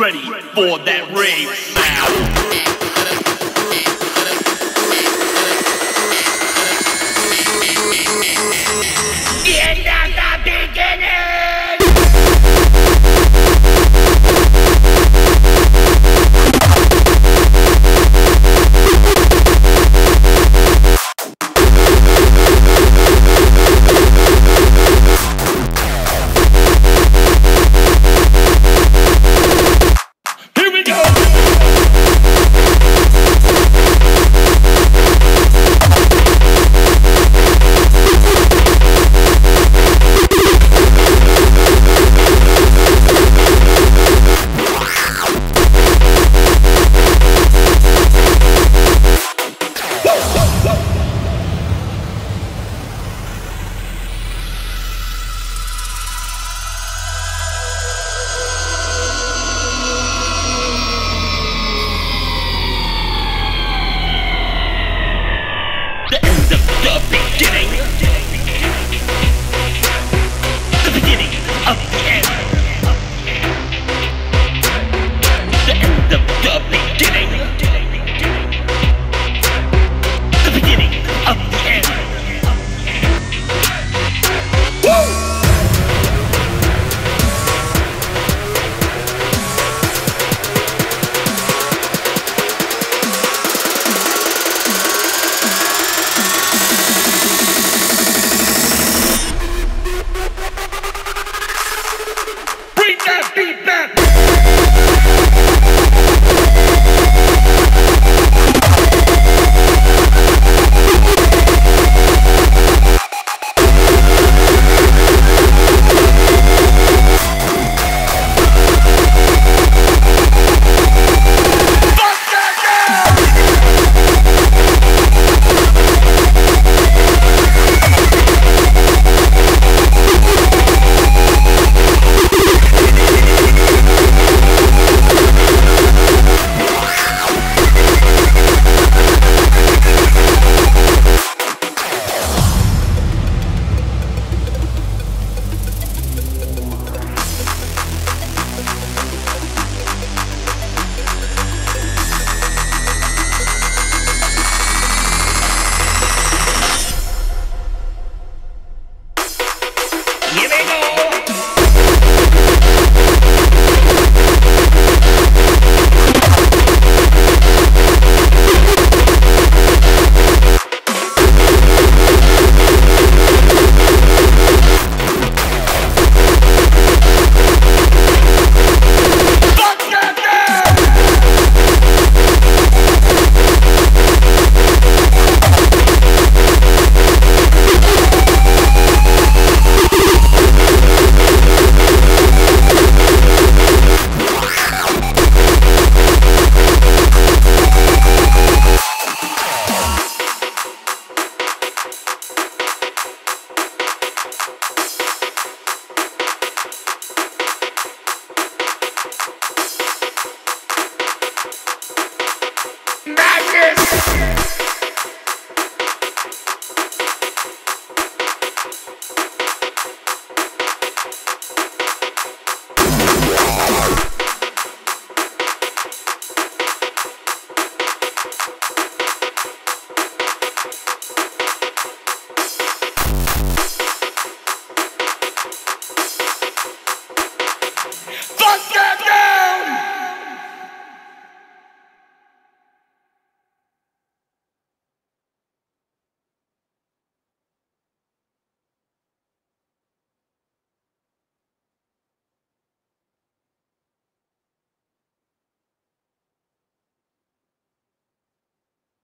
Ready for that rave sound.